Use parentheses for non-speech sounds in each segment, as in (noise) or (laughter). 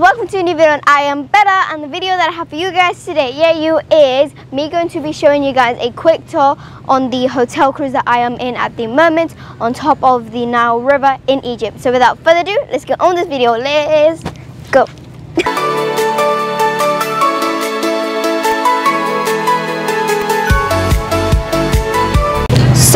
welcome to a new video on I Am Bela and the video that I have for you guys today, yeah you, is me going to be showing you guys a quick tour on the hotel cruise that I am in at the moment on top of the Nile River in Egypt. So without further ado, let's get on this video, let's go. (laughs)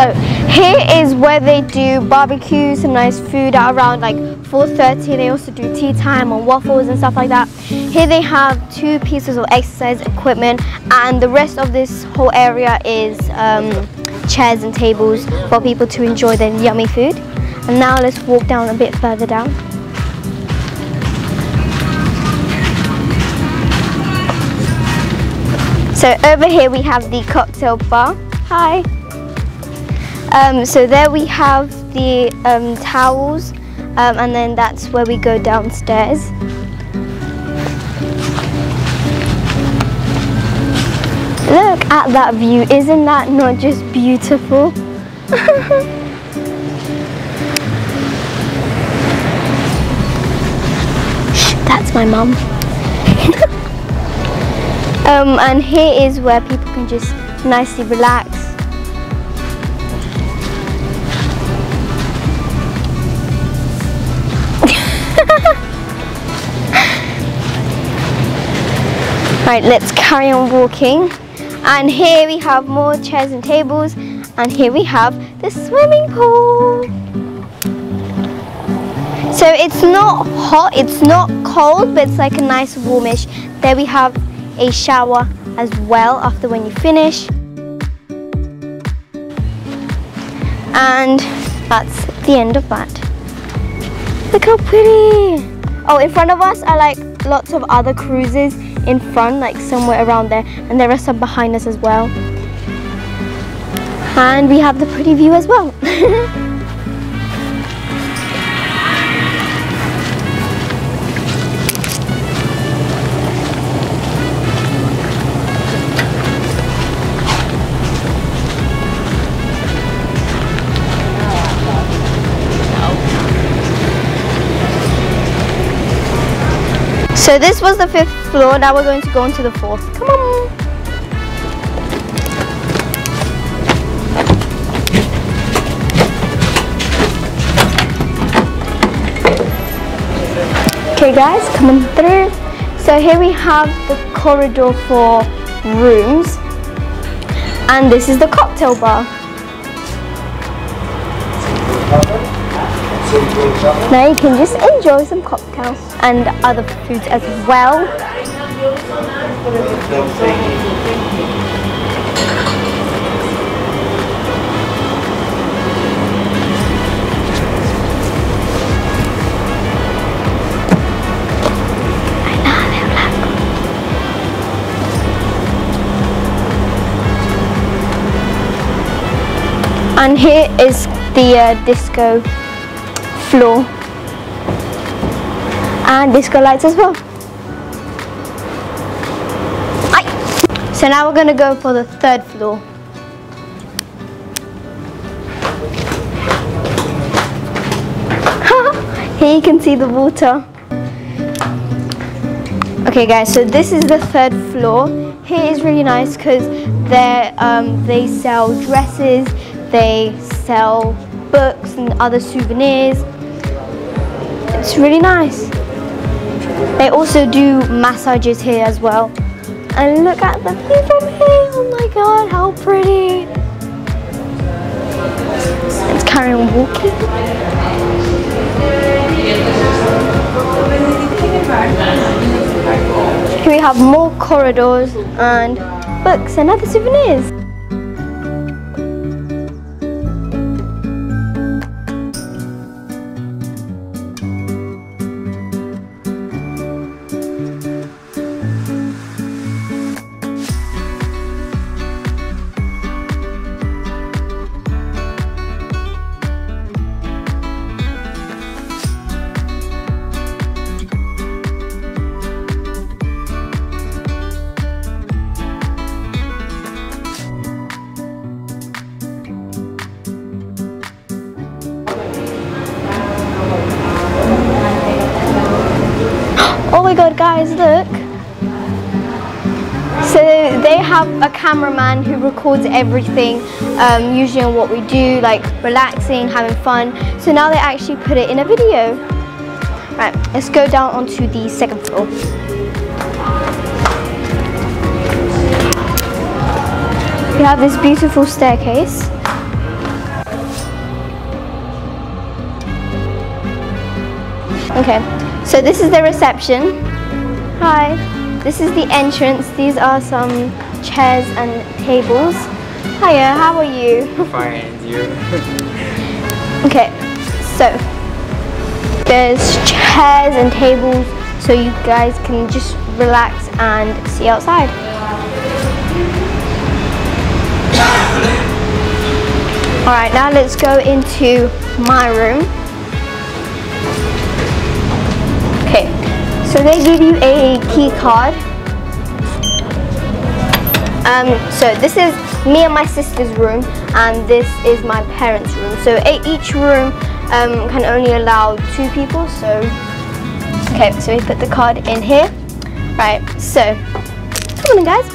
So here is where they do barbecue, some nice food at around like 4.30. They also do tea time and waffles and stuff like that. Here they have two pieces of exercise equipment and the rest of this whole area is um, chairs and tables for people to enjoy their yummy food. And now let's walk down a bit further down. So over here we have the cocktail bar. Hi. Um, so there we have the um, towels um, and then that's where we go downstairs. Look at that view, isn't that not just beautiful? (laughs) that's my mum. (laughs) um, and here is where people can just nicely relax Right, let's carry on walking. And here we have more chairs and tables. And here we have the swimming pool. So it's not hot, it's not cold, but it's like a nice warmish. There we have a shower as well after when you finish. And that's the end of that. Look how pretty. Oh, in front of us are like lots of other cruises in front, like somewhere around there, and there are some behind us as well. And we have the pretty view as well. (laughs) So this was the fifth floor, now we're going to go into the fourth. Come on. Okay guys, coming through. So here we have the corridor for rooms. And this is the cocktail bar. Now you can just enjoy some cocktails and other foods as well. And here is the uh, disco floor and disco lights as well. So now we're going to go for the third floor. (laughs) Here you can see the water. Okay guys, so this is the third floor. Here is really nice because um, they sell dresses, they sell books and other souvenirs. It's really nice. They also do massages here as well. And look at the view from here. Oh my god, how pretty. Carry on walking. Here we have more corridors and books and other souvenirs. My god, guys, look. So they have a cameraman who records everything, um, usually on what we do, like relaxing, having fun. So now they actually put it in a video. Right, let's go down onto the second floor. We have this beautiful staircase. Okay, so this is the reception. Hi. This is the entrance. These are some chairs and tables. Hiya, how are you? Fine, you. (laughs) Okay, so there's chairs and tables so you guys can just relax and see outside. Alright, now let's go into my room. Okay, so they give you a key card. Um, so this is me and my sister's room and this is my parents' room. So each room um, can only allow two people. So, okay, so we put the card in here. Right, so come on guys.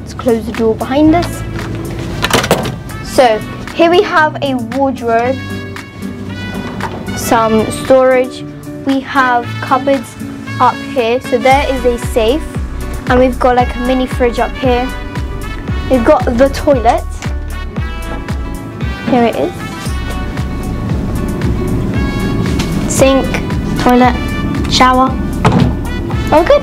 Let's close the door behind us. So here we have a wardrobe, some storage. We have cupboards up here. So there is a safe and we've got like a mini fridge up here. We've got the toilet. Here it is. Sink, toilet, shower. All good.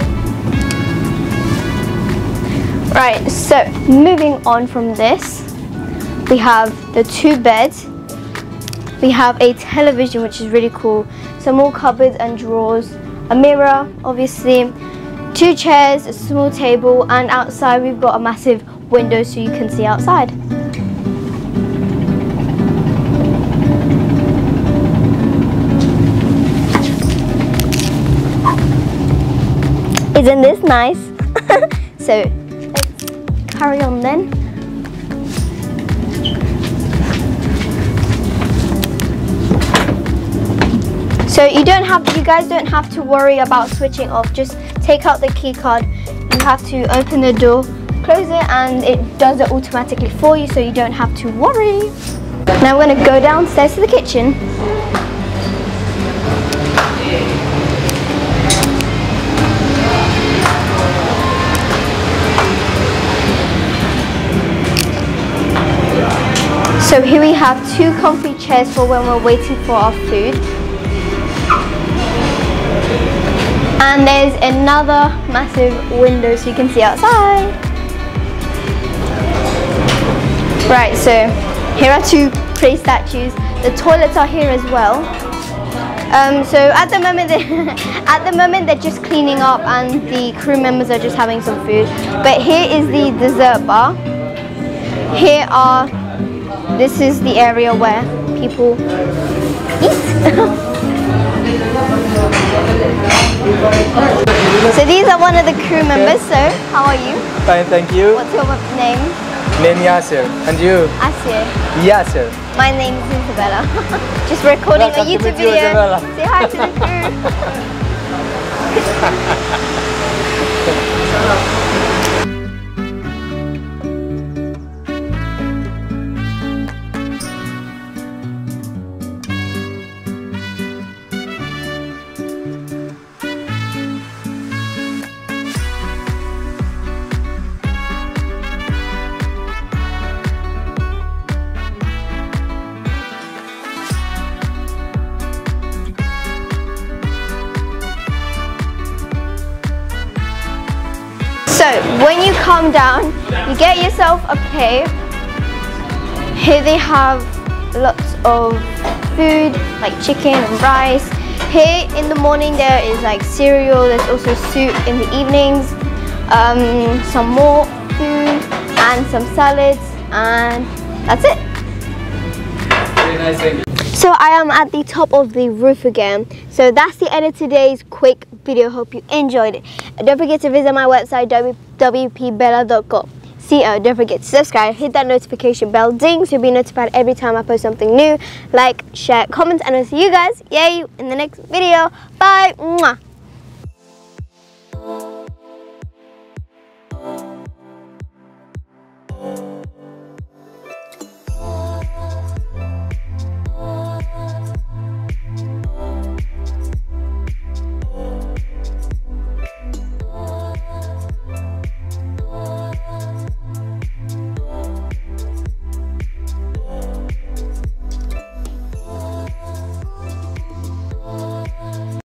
Right, so moving on from this, we have the two beds. We have a television, which is really cool. Some more cupboards and drawers. A mirror, obviously. Two chairs, a small table, and outside we've got a massive window so you can see outside. Isn't this nice? (laughs) so let's carry on then. So you don't have, you guys don't have to worry about switching off. Just take out the key card. You have to open the door, close it, and it does it automatically for you, so you don't have to worry. Now we're gonna go downstairs to the kitchen. So here we have two comfy chairs for when we're waiting for our food. And there's another massive window so you can see outside. Right, so here are two pretty statues. The toilets are here as well. Um, so at the moment, (laughs) at the moment they're just cleaning up, and the crew members are just having some food. But here is the dessert bar. Here are, this is the area where people eat. (laughs) so these are one of the crew members. So how are you? Fine, thank you. What's your name? Name Yasir. And you? Asya. Yasir. My name is Isabella. (laughs) Just recording Welcome a YouTube video. Isabella. Say hi to the (laughs) crew. (laughs) when you come down, you get yourself a plate. Here they have lots of food like chicken and rice. Here in the morning there is like cereal. There's also soup in the evenings. Um, some more food and some salads and that's it. Nice. So I am at the top of the roof again. So that's the end of today's quick video. Hope you enjoyed it. Don't forget to visit my website www.bella.com. See, uh, don't forget to subscribe, hit that notification bell ding so you'll be notified every time I post something new. Like, share, comment, and I'll see you guys, yay, in the next video. Bye. Mwah.